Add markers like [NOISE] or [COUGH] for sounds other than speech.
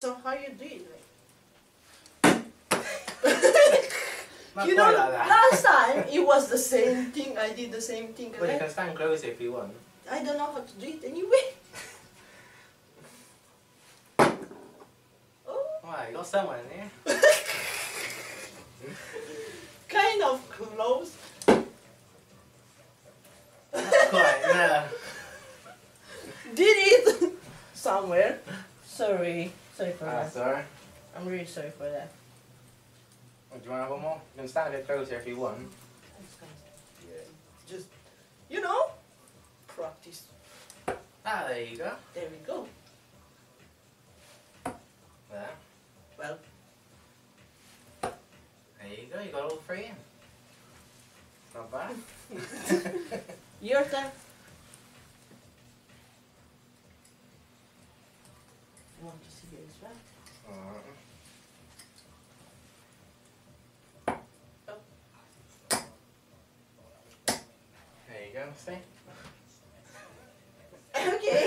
So how you do it? [LAUGHS] You know, last time it was the same thing. I did the same thing. But you can stand close if you want. I don't know how to do it anyway. [LAUGHS] oh? You got someone here? Eh? [LAUGHS] kind of close. Not quite, no. Did it somewhere. Sorry, sorry for Ah, that. sorry. I'm really sorry for that. Do you want to have one more? You can stand a bit closer if you want. Yeah, just you know, practice. Ah, there you go. There we go. There. Well, There you go. You got all three in. Not bad. [LAUGHS] [LAUGHS] your turn. Want to see yours, right? Alright. There you go, see? Okay.